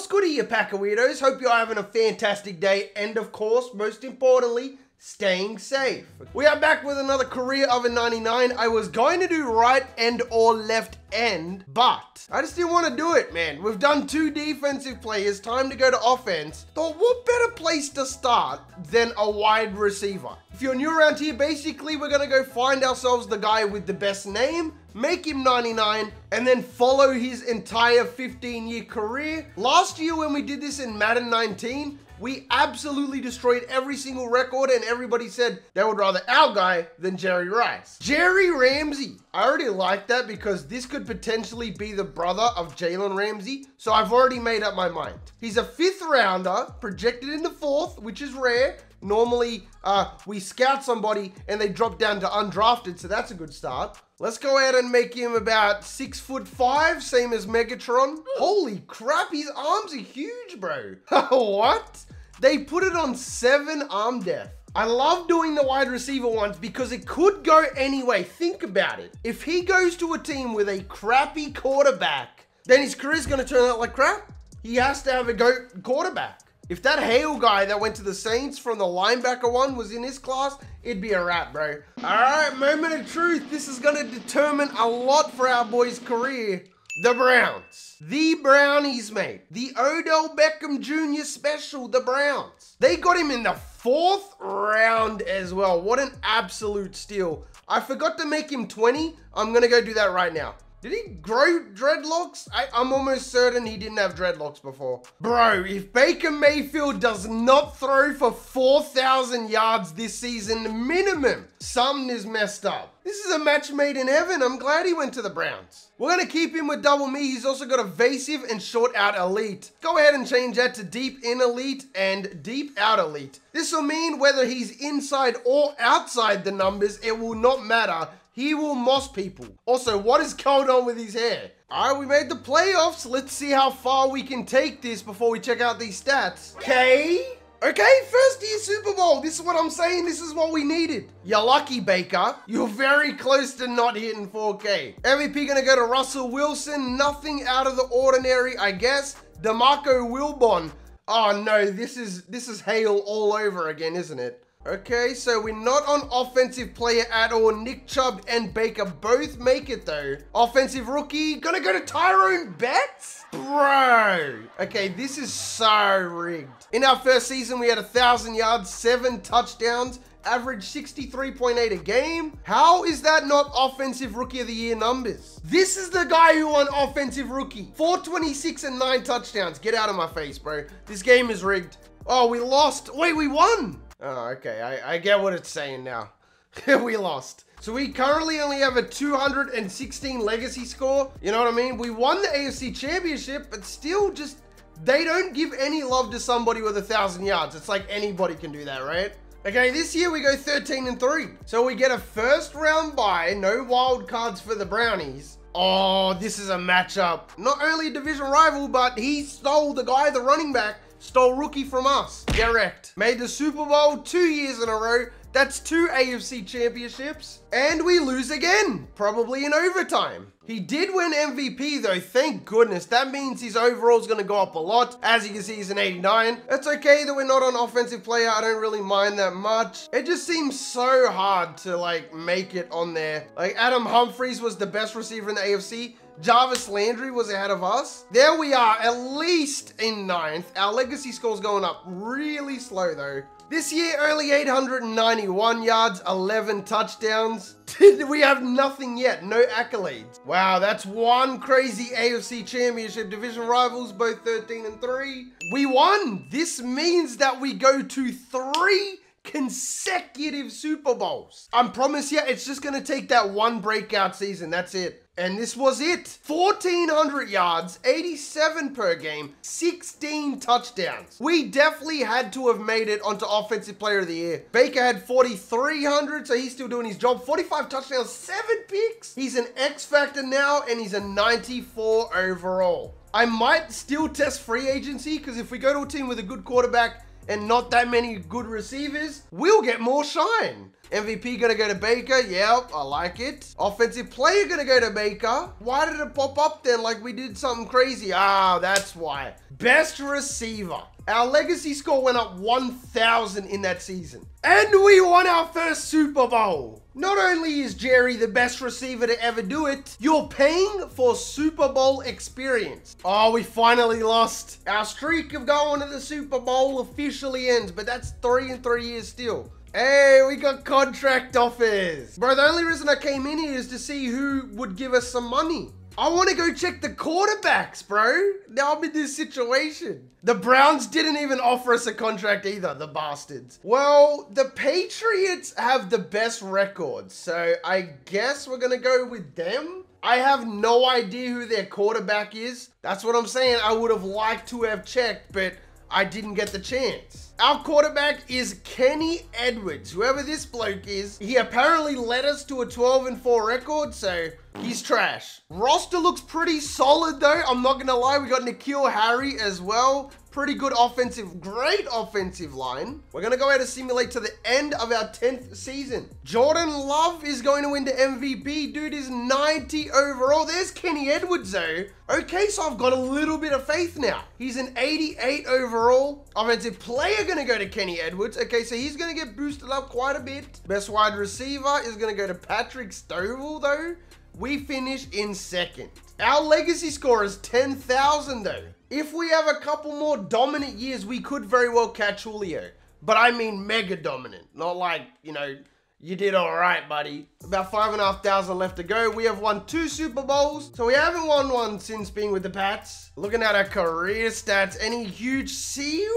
What's good here, pack of weirdos? Hope you're having a fantastic day, and of course, most importantly, staying safe. We are back with another career of a 99. I was going to do right end or left end, but I just didn't want to do it, man. We've done two defensive players, time to go to offense. Thought, what better place to start than a wide receiver? If you're new around here, basically, we're going to go find ourselves the guy with the best name, make him 99, and then follow his entire 15 year career. Last year, when we did this in Madden 19, we absolutely destroyed every single record, and everybody said they would rather our guy than Jerry Rice. Jerry Ramsey. I already like that because this could potentially be the brother of Jalen Ramsey, so I've already made up my mind. He's a fifth rounder, projected in the fourth, which is rare. Normally, uh, we scout somebody and they drop down to undrafted, so that's a good start. Let's go ahead and make him about six foot five, same as Megatron. Holy crap, his arms are huge, bro. what? They put it on seven arm depth. I love doing the wide receiver ones because it could go anyway. Think about it. If he goes to a team with a crappy quarterback, then his career's going to turn out like crap. He has to have a GOAT quarterback. If that Hale guy that went to the Saints from the linebacker one was in his class, it'd be a wrap, bro. All right, moment of truth. This is to determine a lot for our boy's career. The Browns. The Brownies, mate. The Odell Beckham Jr. special, the Browns. They got him in the fourth round as well. What an absolute steal. I forgot to make him 20. I'm going to go do that right now. Did he grow dreadlocks? I, am almost certain he didn't have dreadlocks before. Bro, if Baker Mayfield does not throw for 4,000 yards this season minimum, something is messed up. This is a match made in heaven. I'm glad he went to the Browns. We're going to keep him with double me. He's also got evasive and short out elite. Go ahead and change that to deep in elite and deep out elite. This will mean whether he's inside or outside the numbers, it will not matter he will moss people. Also, what is going on with his hair? All right, we made the playoffs. Let's see how far we can take this before we check out these stats. Okay. Okay, first year Super Bowl. This is what I'm saying. This is what we needed. You're lucky, Baker. You're very close to not hitting 4K. MVP gonna go to Russell Wilson. Nothing out of the ordinary, I guess. DeMarco Wilbon. Oh no, this is this is Hale all over again, isn't it? Okay, so we're not on offensive player at all. Nick Chubb and Baker both make it though. Offensive rookie, gonna go to Tyrone Betts? Bro. Okay, this is so rigged. In our first season, we had a thousand yards, seven touchdowns, average 63.8 a game. How is that not offensive rookie of the year numbers? This is the guy who won offensive rookie. 426 and nine touchdowns. Get out of my face, bro. This game is rigged. Oh, we lost. Wait, we won. Oh, okay. I, I get what it's saying now. we lost. So we currently only have a 216 legacy score. You know what I mean? We won the AFC championship, but still just, they don't give any love to somebody with a thousand yards. It's like anybody can do that, right? Okay, this year we go 13 and 3. So we get a first round bye, no wild cards for the Brownies. Oh, this is a matchup. Not only a division rival, but he stole the guy, the running back, Stole rookie from us. Direct. Made the Super Bowl two years in a row. That's two AFC championships. And we lose again, probably in overtime. He did win MVP though, thank goodness. That means his overall is going to go up a lot. As you can see, he's an 89. It's okay that we're not an offensive player. I don't really mind that much. It just seems so hard to like make it on there. Like Adam Humphries was the best receiver in the AFC. Jarvis Landry was ahead of us. There we are, at least in ninth. Our legacy score's going up really slow though. This year, only 891 yards, 11 touchdowns. we have nothing yet, no accolades. Wow, that's one crazy AFC Championship division rivals, both 13 and 3. We won. This means that we go to three consecutive Super Bowls. I promise you, it's just going to take that one breakout season. That's it. And this was it. 1,400 yards, 87 per game, 16 touchdowns. We definitely had to have made it onto Offensive Player of the Year. Baker had 4,300, so he's still doing his job. 45 touchdowns, 7 picks. He's an X Factor now, and he's a 94 overall. I might still test free agency, because if we go to a team with a good quarterback, and not that many good receivers, we'll get more shine. MVP gonna go to Baker. Yep, I like it. Offensive player gonna go to Baker. Why did it pop up then like we did something crazy? Ah, that's why. Best receiver. Our legacy score went up 1,000 in that season. And we won our first Super Bowl. Not only is Jerry the best receiver to ever do it, you're paying for Super Bowl experience. Oh, we finally lost. Our streak of going to the Super Bowl officially ends, but that's three in three years still. Hey, we got contract offers. Bro, the only reason I came in here is to see who would give us some money. I want to go check the quarterbacks, bro. Now I'm in this situation. The Browns didn't even offer us a contract either, the bastards. Well, the Patriots have the best record, so I guess we're going to go with them. I have no idea who their quarterback is. That's what I'm saying. I would have liked to have checked, but I didn't get the chance. Our quarterback is Kenny Edwards. Whoever this bloke is, he apparently led us to a 12 and 4 record, so he's trash. Roster looks pretty solid though. I'm not gonna lie. We got N'Keal Harry as well. Pretty good offensive, great offensive line. We're to go ahead and simulate to the end of our 10th season. Jordan Love is going to win the MVP. Dude is 90 overall. There's Kenny Edwards though. Okay, so I've got a little bit of faith now. He's an 88 overall. Offensive player going to go to Kenny Edwards. Okay, so he's going to get boosted up quite a bit. Best wide receiver is going to go to Patrick Stovall though. We finish in second. Our legacy score is 10,000 though. If we have a couple more dominant years, we could very well catch Julio. But I mean mega dominant, not like, you know, you did all right, buddy. About five and a half thousand left to go. We have won two Super Bowls, so we haven't won one since being with the Pats. Looking at our career stats, any huge C?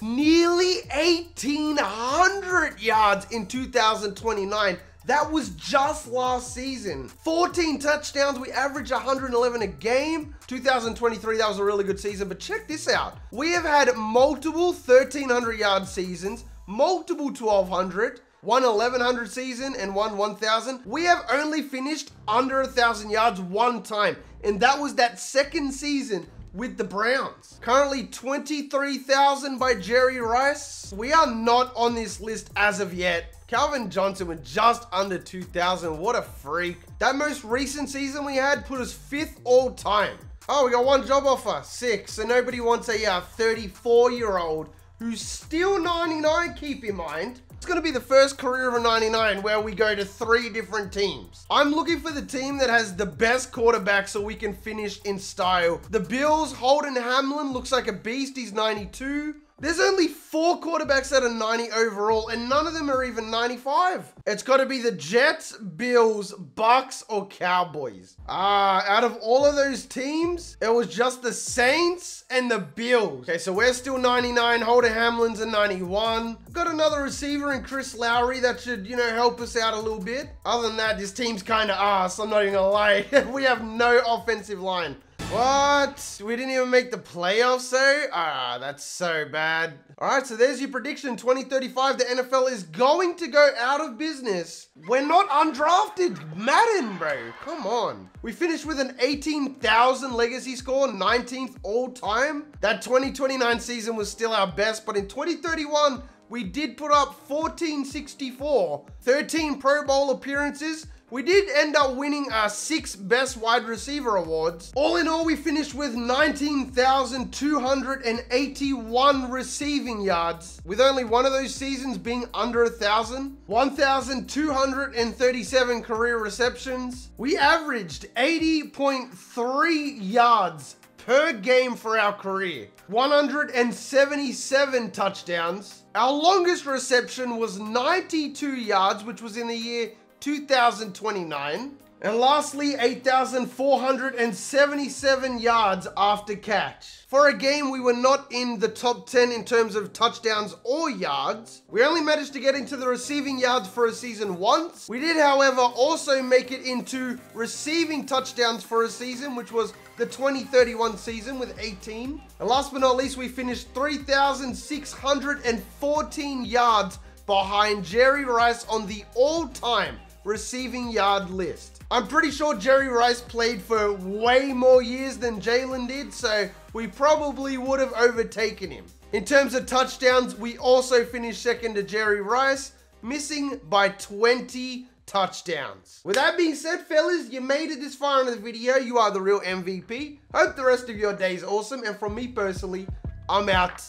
Nearly 1,800 yards in 2029. That was just last season. 14 touchdowns. We averaged 111 a game. 2023, that was a really good season. But check this out. We have had multiple 1,300 yard seasons, multiple 1,200, one 1100 season and one 1000. We have only finished under a 1,000 yards one time. And that was that second season with the Browns. Currently 23,000 by Jerry Rice. We are not on this list as of yet. Calvin Johnson with just under 2,000. What a freak. That most recent season we had put us fifth all time. Oh, we got one job offer. Six. So nobody wants a 34-year-old uh, who's still 99, keep in mind. It's going to be the first career of a 99 where we go to three different teams. I'm looking for the team that has the best quarterback so we can finish in style. The Bills, Holden Hamlin looks like a beast. He's 92. There's only four quarterbacks that are 90 overall, and none of them are even 95. It's got to be the Jets, Bills, Bucks, or Cowboys. Ah, uh, out of all of those teams, it was just the Saints and the Bills. Okay, so we're still 99. Holder Hamlin's a 91. Got another receiver in Chris Lowry that should, you know, help us out a little bit. Other than that, this team's kind of ass. I'm not even gonna lie. we have no offensive line. What? We didn't even make the playoffs, though? Ah, that's so bad. All right, so there's your prediction. 2035, the NFL is going to go out of business. We're not undrafted. Madden, bro. Come on. We finished with an 18,000 legacy score, 19th all time. That 2029 season was still our best, but in 2031, we did put up 1464, 13 Pro Bowl appearances, we did end up winning our six best wide receiver awards. All in all, we finished with 19,281 receiving yards, with only one of those seasons being under a thousand. 1,237 career receptions. We averaged 80.3 yards per game for our career. 177 touchdowns. Our longest reception was 92 yards, which was in the year 2,029. And lastly, 8,477 yards after catch. For a game, we were not in the top 10 in terms of touchdowns or yards. We only managed to get into the receiving yards for a season once. We did, however, also make it into receiving touchdowns for a season, which was the 2031 season with 18. And last but not least, we finished 3,614 yards behind Jerry Rice on the all-time receiving yard list. I'm pretty sure Jerry Rice played for way more years than Jalen did, so we probably would have overtaken him. In terms of touchdowns, we also finished second to Jerry Rice. missing by 20 touchdowns. With that being said, fellas, you made it this far into the video. You are the real MVP. Hope the rest of your day is awesome. And from me personally, I'm out.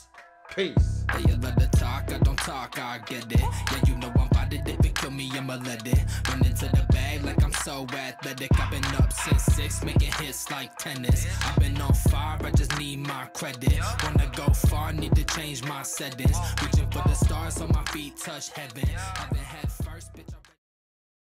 Peace. It. Run into the bag like I'm so athletic. I've been up since six, making hits like tennis. I've been on fire, I just need my credit. Wanna go far, need to change my settings. Reaching for the stars, so my feet touch heaven.